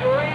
Right,